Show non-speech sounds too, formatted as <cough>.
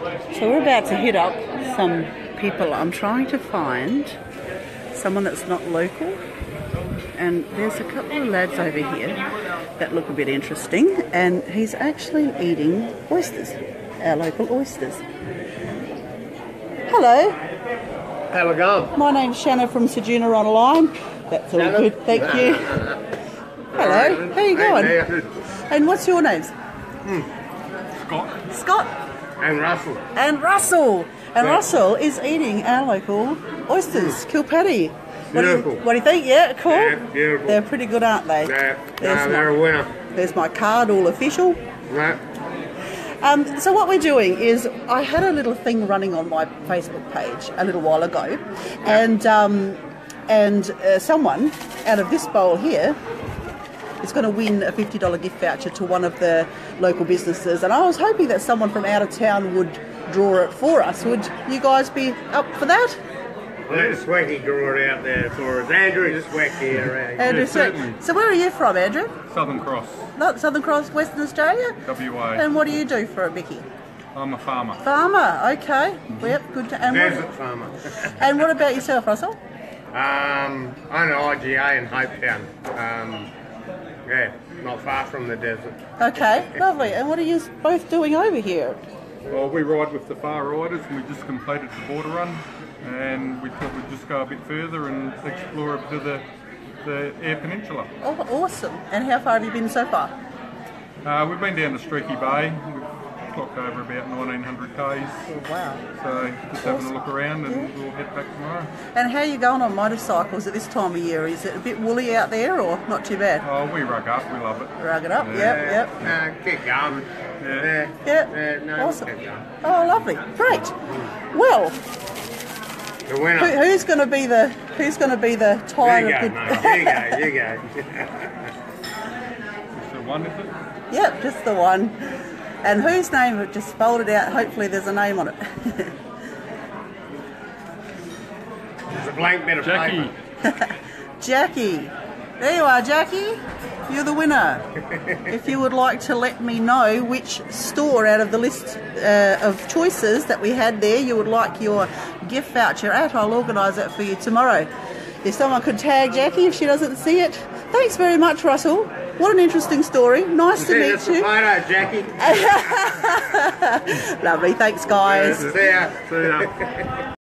So we're about to hit up some people. I'm trying to find someone that's not local. And there's a couple of lads over here that look a bit interesting. And he's actually eating oysters, our local oysters. Hello, How we going? my name's Shanna from Ceduna Online. That's all Shanna? good, thank you. <laughs> Hello, how you going? And what's your names? Hmm. Scott. Scott And Russell. and Russell. And Yeah. Russell is eating our local oysters, Kilpaddy. What do, you, Beautiful. what do you think? Yeah, cool. Yeah, beautiful. They're pretty good, aren't they? Yeah, There's, no, they're my, a winner. there's my card, all official. No, Um, so what we're doing is, I had a little thing running on my Facebook page a little while ago, and um, and uh, someone out of this bowl here is going to win a fifty dollar gift voucher to one of the local businesses, and I was hoping that someone from out of town would draw it for us. Would you guys be up for that? let Swacky draw it out there for us. Andrew, just whack here around. Andrew, so, certainly. so where are you from, Andrew? Southern Cross, Not Southern Cross, Western Australia. WA. And what do you do for a Mickey? I'm a farmer. Farmer. Okay. Yep. Good. To, and Desert what, farmer. <laughs> and what about yourself, Russell? um, I know IGA in Hopetoun. Um, yeah, not far from the desert. Okay, lovely. And what are you both doing over here? Well, we ride with the far riders and we just completed the border run and we thought we'd just go a bit further and explore a bit of the, the Eyre Peninsula. Oh, awesome. And how far have you been so far? Uh, we've been down to Streaky Bay. We've clocked over about 1900 Ks. Oh, wow. So just having a look around and we'll head back tomorrow. And how are you going on motorcycles at this time of year? Is it a bit woolly out there or not too bad? Oh, we rug up. We love it. Rug it up. Yep, Yeah, yep. Nah, keep going. Yeah. Yeah. Yep. Yeah, no, awesome. Oh, lovely. Great. Well, The who, winner. who's going to be the who's going to be the There tide you of go, the? mate. There you go. <laughs> There You go. Is there one, is it? Yep, just the one. And whose name? Have just spelled it out. Hopefully, there's a name on it. There's a blank bit of Jackie. paper. <laughs> Jackie. There you are, Jackie. You're the winner. <laughs> if you would like to let me know which store out of the list uh, of choices that we had there you would like your gift voucher at, I'll organise that for you tomorrow. If someone could tag Jackie if she doesn't see it. Thanks very much, Russell. What an interesting story. Nice to meet you. photo, Jackie. <laughs> Lovely. Thanks, guys. See ya. See ya.